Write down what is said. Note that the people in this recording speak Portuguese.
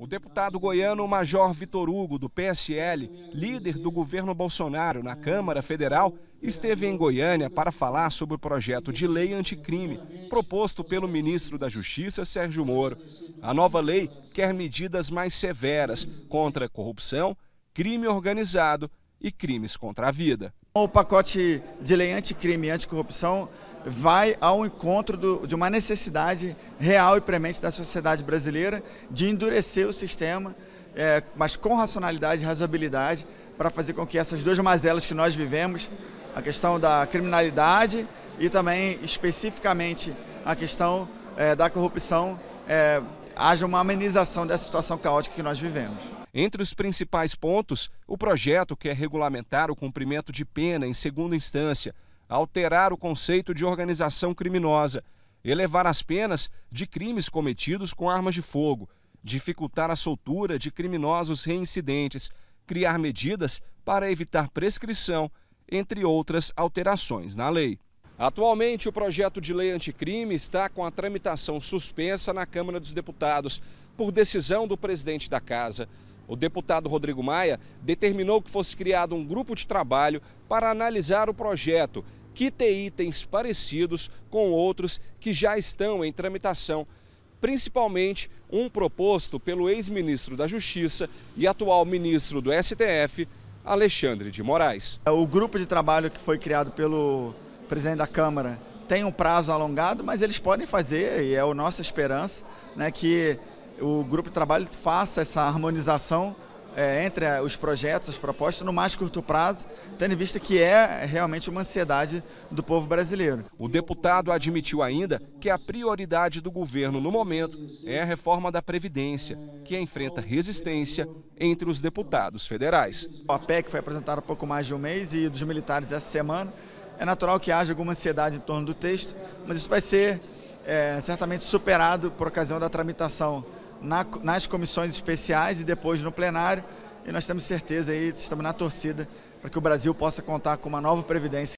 O deputado goiano Major Vitor Hugo, do PSL, líder do governo Bolsonaro na Câmara Federal, esteve em Goiânia para falar sobre o projeto de lei anticrime proposto pelo ministro da Justiça, Sérgio Moro. A nova lei quer medidas mais severas contra corrupção, crime organizado e crimes contra a vida. O pacote de lei anticrime e anticorrupção vai ao encontro do, de uma necessidade real e premente da sociedade brasileira de endurecer o sistema, é, mas com racionalidade e razoabilidade, para fazer com que essas duas mazelas que nós vivemos, a questão da criminalidade e também especificamente a questão é, da corrupção, é, haja uma amenização dessa situação caótica que nós vivemos. Entre os principais pontos, o projeto quer regulamentar o cumprimento de pena em segunda instância, alterar o conceito de organização criminosa, elevar as penas de crimes cometidos com armas de fogo, dificultar a soltura de criminosos reincidentes, criar medidas para evitar prescrição, entre outras alterações na lei. Atualmente, o projeto de lei anticrime está com a tramitação suspensa na Câmara dos Deputados, por decisão do presidente da Casa. O deputado Rodrigo Maia determinou que fosse criado um grupo de trabalho para analisar o projeto que tem itens parecidos com outros que já estão em tramitação, principalmente um proposto pelo ex-ministro da Justiça e atual ministro do STF, Alexandre de Moraes. O grupo de trabalho que foi criado pelo presidente da Câmara tem um prazo alongado, mas eles podem fazer, e é a nossa esperança, né, que o grupo de trabalho faça essa harmonização é, entre os projetos, as propostas, no mais curto prazo, tendo em vista que é realmente uma ansiedade do povo brasileiro. O deputado admitiu ainda que a prioridade do governo no momento é a reforma da Previdência, que enfrenta resistência entre os deputados federais. A PEC foi apresentada há pouco mais de um mês e dos militares essa semana. É natural que haja alguma ansiedade em torno do texto, mas isso vai ser é, certamente superado por ocasião da tramitação na, nas comissões especiais e depois no plenário. E nós temos certeza aí, estamos na torcida para que o Brasil possa contar com uma nova previdência.